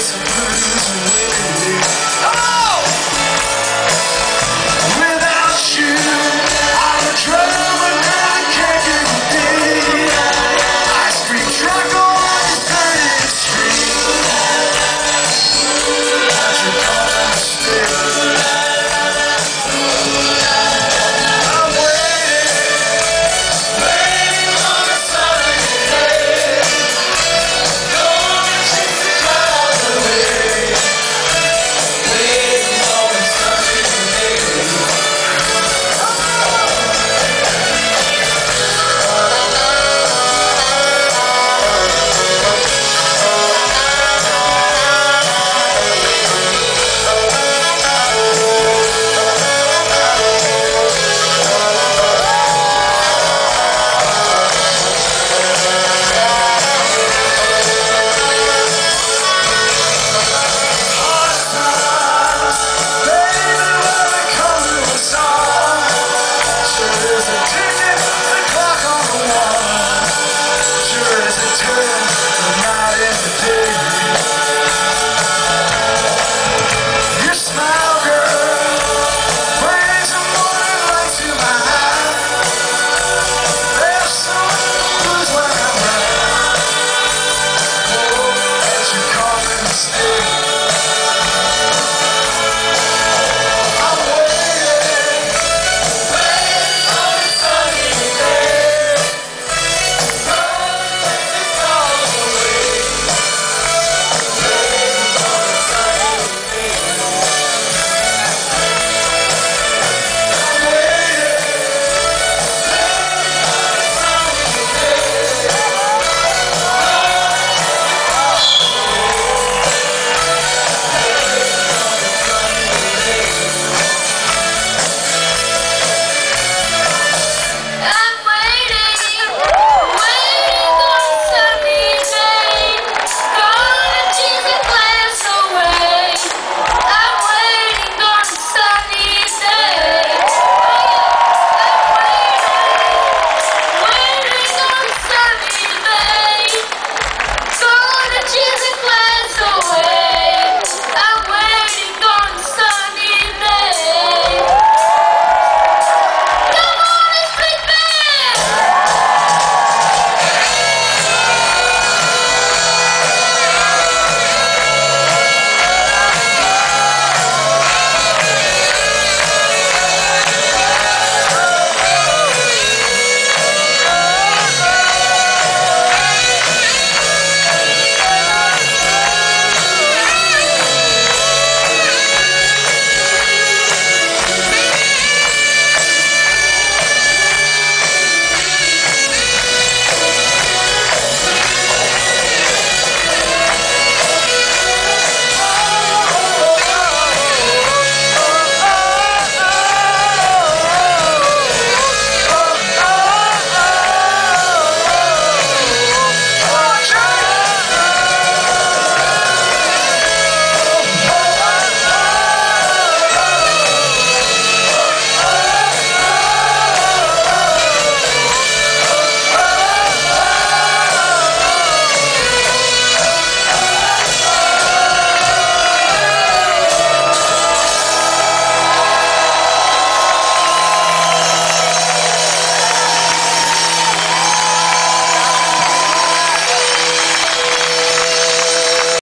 disapprove.